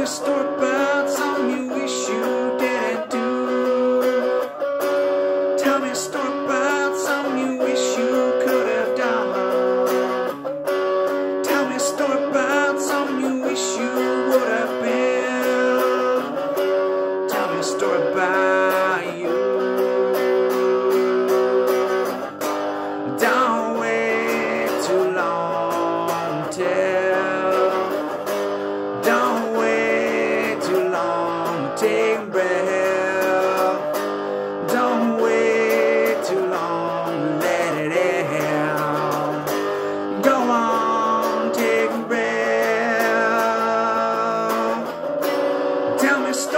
Just about something you wish you didn't do. Tell me a story about something you wish you could have done. Tell me a story about something you wish you would have been. Tell me a story about you. Don't wait too long. Tell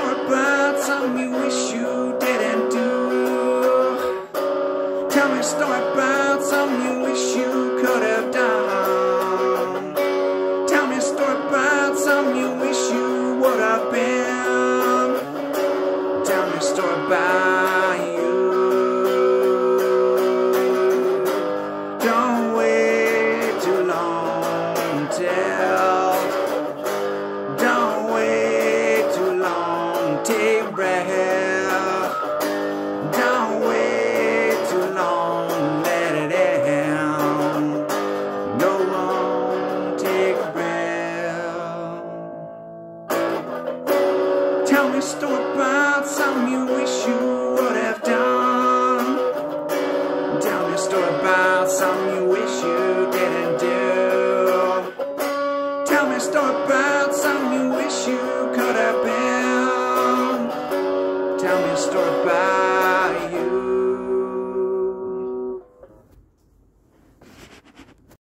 Tell me a story about something you wish you didn't do. Tell me a story about something you wish you could have done. Tell me a story about something you wish you would have been. Tell me a story about breath. Don't wait too long, let it out. Go on, take a breath. Tell me a story about something you wish you would have done. Tell me a story about something you wish you didn't do. Tell me a story about Tell me a story about you.